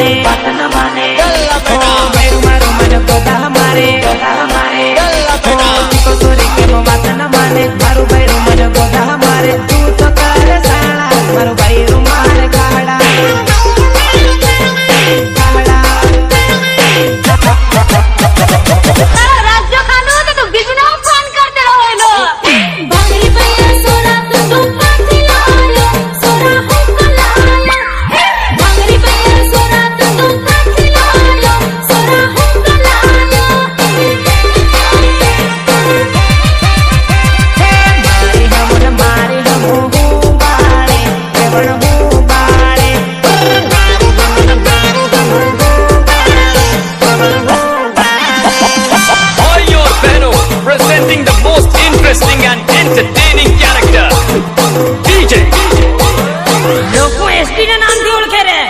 你 SP ने नाम क्यों रखे रहे।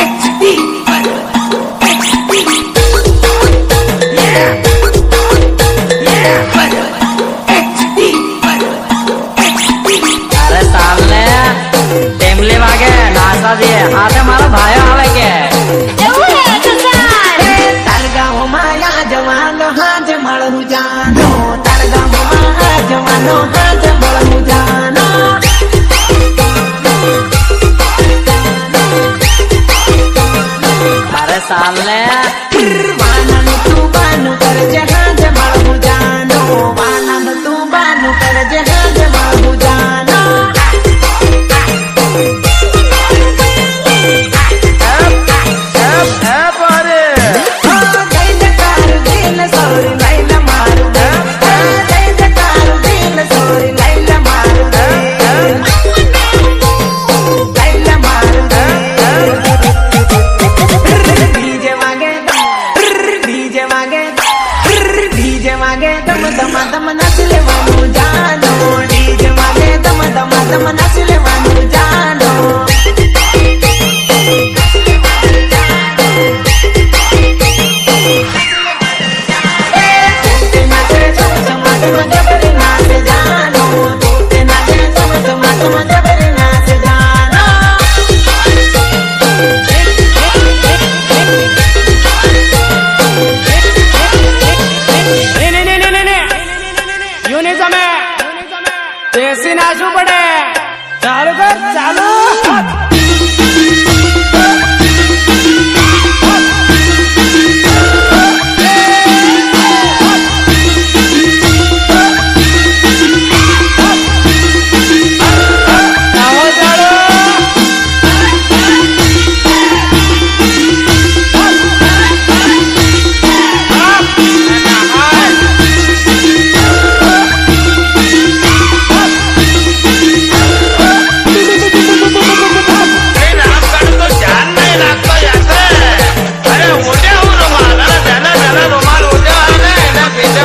एसपी हाथ मारो भाई आवे के। जवान हाथ मड़ llamarnos alta naman